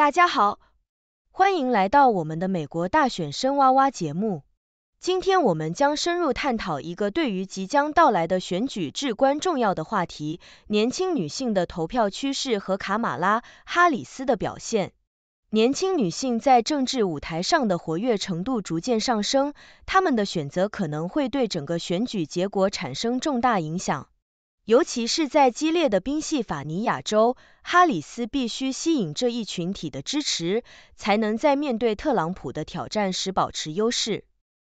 大家好，欢迎来到我们的美国大选深挖挖节目。今天我们将深入探讨一个对于即将到来的选举至关重要的话题——年轻女性的投票趋势和卡马拉·哈里斯的表现。年轻女性在政治舞台上的活跃程度逐渐上升，她们的选择可能会对整个选举结果产生重大影响。尤其是在激烈的宾夕法尼亚州，哈里斯必须吸引这一群体的支持，才能在面对特朗普的挑战时保持优势。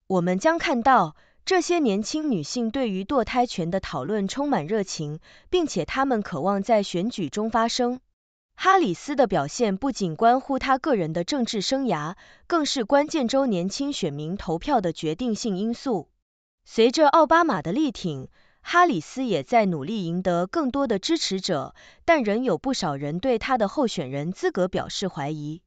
我们将看到，这些年轻女性对于堕胎权的讨论充满热情，并且她们渴望在选举中发声。哈里斯的表现不仅关乎她个人的政治生涯，更是关键州年轻选民投票的决定性因素。随着奥巴马的力挺，哈里斯也在努力赢得更多的支持者，但仍有不少人对他的候选人资格表示怀疑。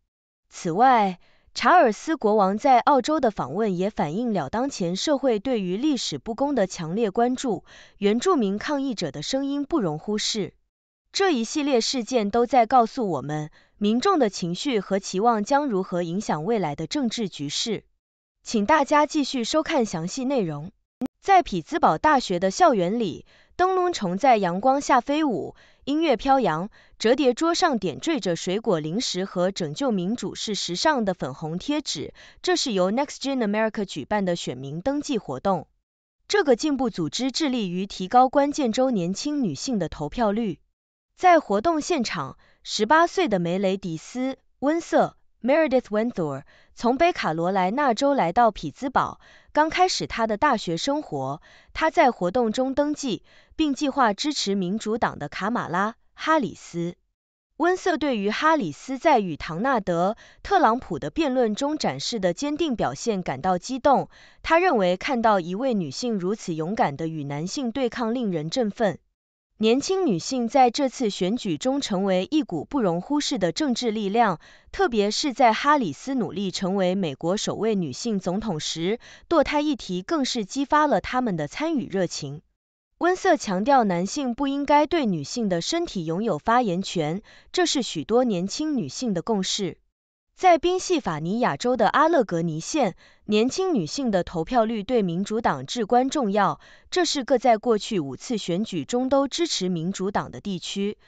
此外，查尔斯国王在澳洲的访问也反映了当前社会对于历史不公的强烈关注，原住民抗议者的声音不容忽视。这一系列事件都在告诉我们，民众的情绪和期望将如何影响未来的政治局势。请大家继续收看详细内容。在匹兹堡大学的校园里，灯笼虫在阳光下飞舞，音乐飘扬，折叠桌上点缀着水果、零食和“拯救民主是时尚的”粉红贴纸。这是由 Next Gen America 举办的选民登记活动。这个进步组织致力于提高关键州年轻女性的投票率。在活动现场，十八岁的梅雷迪斯·温瑟 （Meredith Winthor） 从北卡罗来纳州来到匹兹堡。刚开始他的大学生活，他在活动中登记，并计划支持民主党的卡马拉·哈里斯。温瑟对于哈里斯在与唐纳德·特朗普的辩论中展示的坚定表现感到激动。他认为看到一位女性如此勇敢的与男性对抗令人振奋。年轻女性在这次选举中成为一股不容忽视的政治力量，特别是在哈里斯努力成为美国首位女性总统时，堕胎议题更是激发了他们的参与热情。温瑟强调，男性不应该对女性的身体拥有发言权，这是许多年轻女性的共识。在宾夕法尼亚州的阿勒格尼县，年轻女性的投票率对民主党至关重要。这是个在过去五次选举中都支持民主党的地区。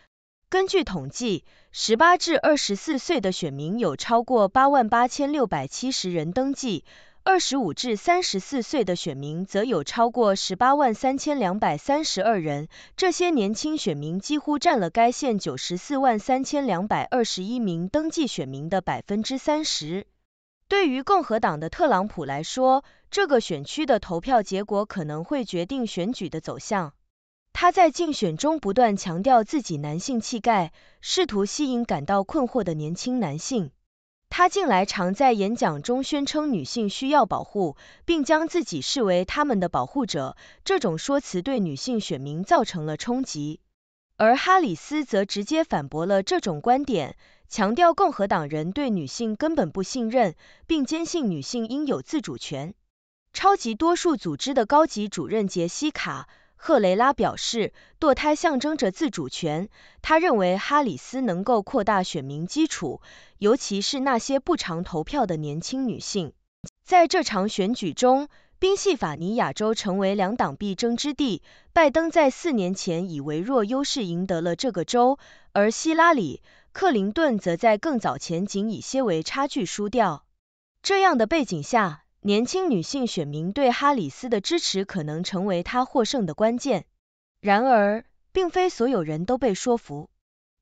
根据统计，十八至二十四岁的选民有超过八万八千六百七十人登记。二十五至三十四岁的选民则有超过十八万三千两百三十二人，这些年轻选民几乎占了该县九十四万三千两百二十一名登记选民的百分之三十。对于共和党的特朗普来说，这个选区的投票结果可能会决定选举的走向。他在竞选中不断强调自己男性气概，试图吸引感到困惑的年轻男性。他近来常在演讲中宣称女性需要保护，并将自己视为他们的保护者。这种说辞对女性选民造成了冲击，而哈里斯则直接反驳了这种观点，强调共和党人对女性根本不信任，并坚信女性应有自主权。超级多数组织的高级主任杰西卡。赫雷拉表示，堕胎象征着自主权。他认为哈里斯能够扩大选民基础，尤其是那些不常投票的年轻女性。在这场选举中，宾夕法尼亚州成为两党必争之地。拜登在四年前以微弱优势赢得了这个州，而希拉里·克林顿则在更早前仅以些微差距输掉。这样的背景下，年轻女性选民对哈里斯的支持可能成为她获胜的关键。然而，并非所有人都被说服。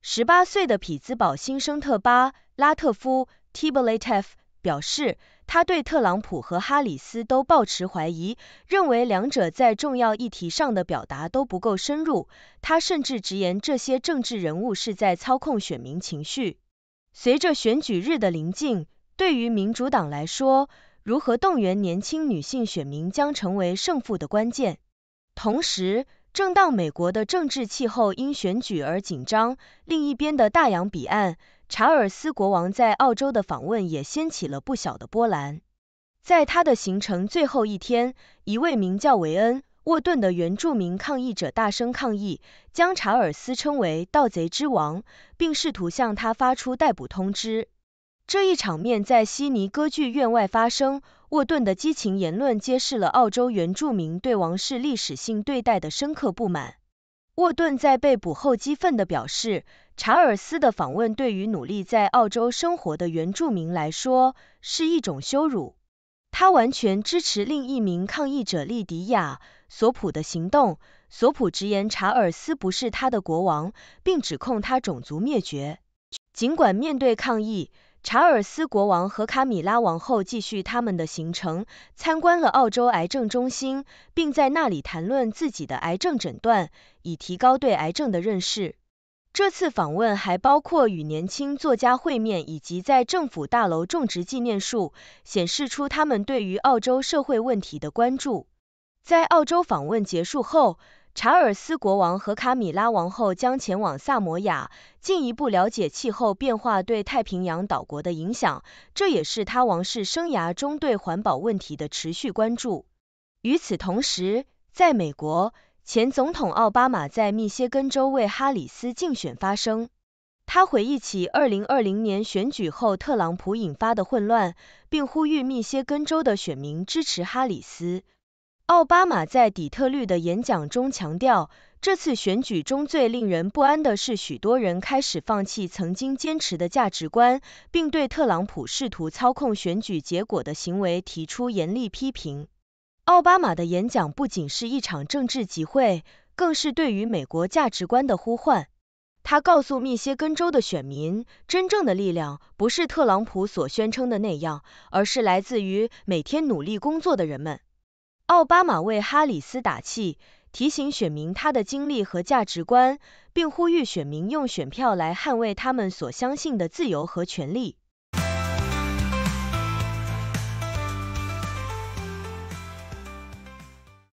十八岁的匹兹堡新生特巴拉特夫 t i b l a t e f 表示，他对特朗普和哈里斯都抱持怀疑，认为两者在重要议题上的表达都不够深入。他甚至直言这些政治人物是在操控选民情绪。随着选举日的临近，对于民主党来说，如何动员年轻女性选民将成为胜负的关键。同时，正当美国的政治气候因选举而紧张，另一边的大洋彼岸，查尔斯国王在澳洲的访问也掀起了不小的波澜。在他的行程最后一天，一位名叫维恩·沃顿的原住民抗议者大声抗议，将查尔斯称为“盗贼之王”，并试图向他发出逮捕通知。这一场面在悉尼歌剧院外发生，沃顿的激情言论揭示了澳洲原住民对王室历史性对待的深刻不满。沃顿在被捕后激愤地表示，查尔斯的访问对于努力在澳洲生活的原住民来说是一种羞辱。他完全支持另一名抗议者利迪亚·索普的行动。索普直言查尔斯不是他的国王，并指控他种族灭绝。尽管面对抗议，查尔斯国王和卡米拉王后继续他们的行程，参观了澳洲癌症中心，并在那里谈论自己的癌症诊断，以提高对癌症的认识。这次访问还包括与年轻作家会面，以及在政府大楼种植纪念树，显示出他们对于澳洲社会问题的关注。在澳洲访问结束后，查尔斯国王和卡米拉王后将前往萨摩亚，进一步了解气候变化对太平洋岛国的影响。这也是他王室生涯中对环保问题的持续关注。与此同时，在美国，前总统奥巴马在密歇根州为哈里斯竞选发声。他回忆起2020年选举后特朗普引发的混乱，并呼吁密歇根州的选民支持哈里斯。奥巴马在底特律的演讲中强调，这次选举中最令人不安的是，许多人开始放弃曾经坚持的价值观，并对特朗普试图操控选举结果的行为提出严厉批评。奥巴马的演讲不仅是一场政治集会，更是对于美国价值观的呼唤。他告诉密歇根州的选民，真正的力量不是特朗普所宣称的那样，而是来自于每天努力工作的人们。奥巴马为哈里斯打气，提醒选民他的经历和价值观，并呼吁选民用选票来捍卫他们所相信的自由和权利。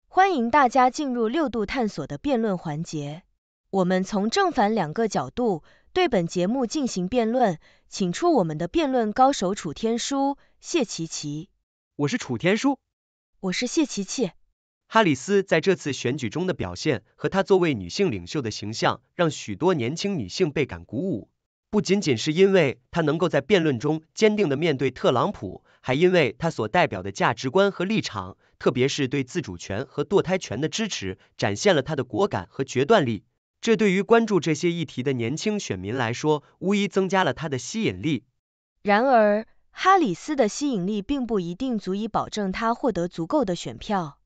欢迎大家进入六度探索的辩论环节，我们从正反两个角度对本节目进行辩论，请出我们的辩论高手楚天舒、谢琪琪。我是楚天舒。我是谢琪琪。哈里斯在这次选举中的表现和她作为女性领袖的形象，让许多年轻女性倍感鼓舞。不仅仅是因为她能够在辩论中坚定的面对特朗普，还因为她所代表的价值观和立场，特别是对自主权和堕胎权的支持，展现了她的果敢和决断力。这对于关注这些议题的年轻选民来说，无疑增加了她的吸引力。然而，哈里斯的吸引力并不一定足以保证她获得足够的选票。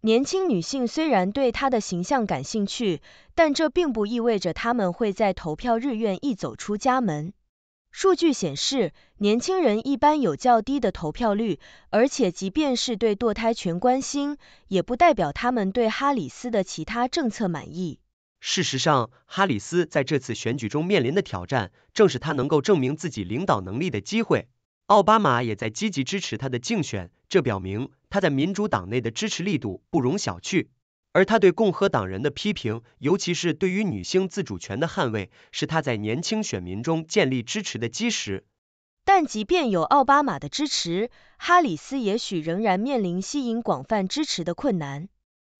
年轻女性虽然对她的形象感兴趣，但这并不意味着她们会在投票日愿意走出家门。数据显示，年轻人一般有较低的投票率，而且即便是对堕胎权关心，也不代表他们对哈里斯的其他政策满意。事实上，哈里斯在这次选举中面临的挑战，正是她能够证明自己领导能力的机会。奥巴马也在积极支持他的竞选，这表明他在民主党内的支持力度不容小觑。而他对共和党人的批评，尤其是对于女性自主权的捍卫，是他在年轻选民中建立支持的基石。但即便有奥巴马的支持，哈里斯也许仍然面临吸引广泛支持的困难。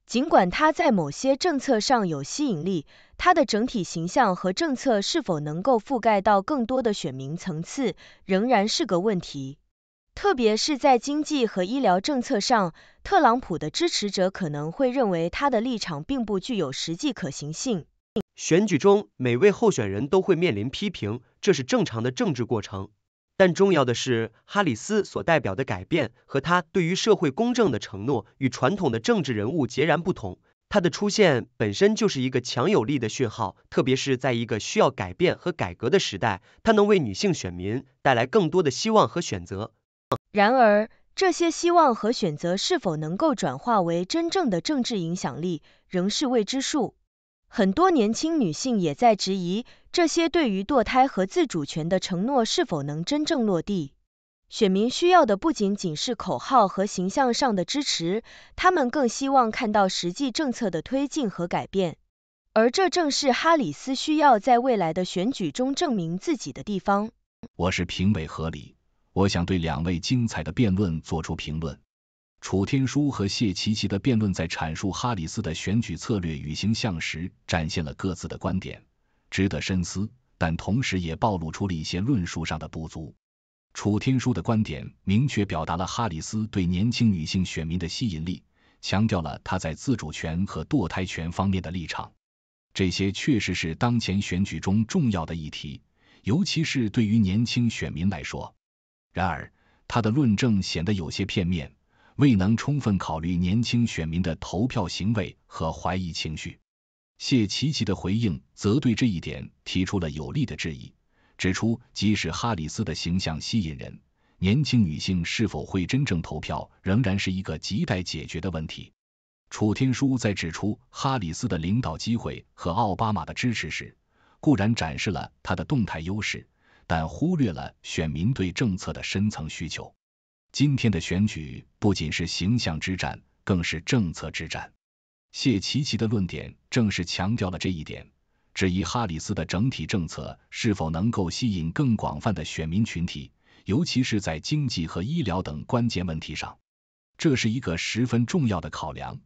尽管他在某些政策上有吸引力，他的整体形象和政策是否能够覆盖到更多的选民层次，仍然是个问题。特别是在经济和医疗政策上，特朗普的支持者可能会认为他的立场并不具有实际可行性。选举中，每位候选人都会面临批评，这是正常的政治过程。但重要的是，哈里斯所代表的改变和他对于社会公正的承诺与传统的政治人物截然不同。他的出现本身就是一个强有力的讯号，特别是在一个需要改变和改革的时代，他能为女性选民带来更多的希望和选择。然而，这些希望和选择是否能够转化为真正的政治影响力，仍是未知数。很多年轻女性也在质疑，这些对于堕胎和自主权的承诺是否能真正落地。选民需要的不仅仅是口号和形象上的支持，他们更希望看到实际政策的推进和改变。而这正是哈里斯需要在未来的选举中证明自己的地方。我是评委合理，我想对两位精彩的辩论做出评论。楚天舒和谢琪琪的辩论在阐述哈里斯的选举策略与形象时，展现了各自的观点，值得深思，但同时也暴露出了一些论述上的不足。楚天舒的观点明确表达了哈里斯对年轻女性选民的吸引力，强调了他在自主权和堕胎权方面的立场。这些确实是当前选举中重要的议题，尤其是对于年轻选民来说。然而，他的论证显得有些片面，未能充分考虑年轻选民的投票行为和怀疑情绪。谢奇奇的回应则对这一点提出了有力的质疑，指出即使哈里斯的形象吸引人，年轻女性是否会真正投票仍然是一个亟待解决的问题。楚天舒在指出哈里斯的领导机会和奥巴马的支持时，固然展示了他的动态优势。但忽略了选民对政策的深层需求。今天的选举不仅是形象之战，更是政策之战。谢奇奇的论点正是强调了这一点，质疑哈里斯的整体政策是否能够吸引更广泛的选民群体，尤其是在经济和医疗等关键问题上。这是一个十分重要的考量，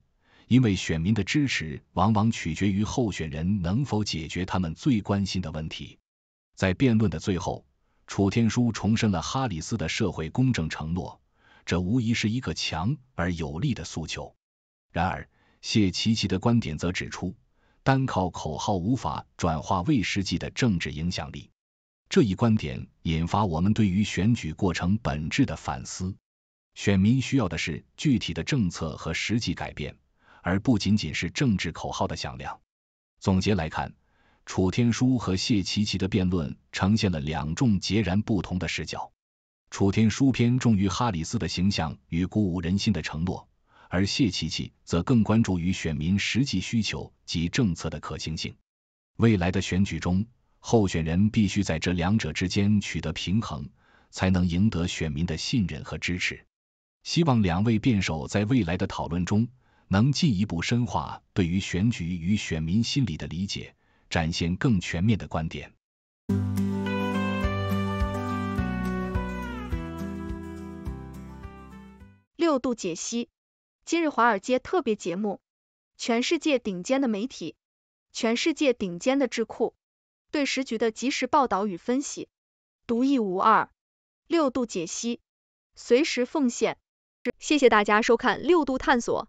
因为选民的支持往往取决于候选人能否解决他们最关心的问题。在辩论的最后，楚天舒重申了哈里斯的社会公正承诺，这无疑是一个强而有力的诉求。然而，谢奇奇的观点则指出，单靠口号无法转化为实际的政治影响力。这一观点引发我们对于选举过程本质的反思。选民需要的是具体的政策和实际改变，而不仅仅是政治口号的响亮。总结来看。楚天舒和谢奇奇的辩论呈现了两种截然不同的视角。楚天舒偏重于哈里斯的形象与鼓舞人心的承诺，而谢奇奇则更关注于选民实际需求及政策的可行性。未来的选举中，候选人必须在这两者之间取得平衡，才能赢得选民的信任和支持。希望两位辩手在未来的讨论中能进一步深化对于选举与选民心理的理解。展现更全面的观点。六度解析，今日华尔街特别节目，全世界顶尖的媒体，全世界顶尖的智库，对时局的及时报道与分析，独一无二。六度解析，随时奉献。谢谢大家收看六度探索。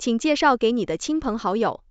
请介绍给你的亲朋好友。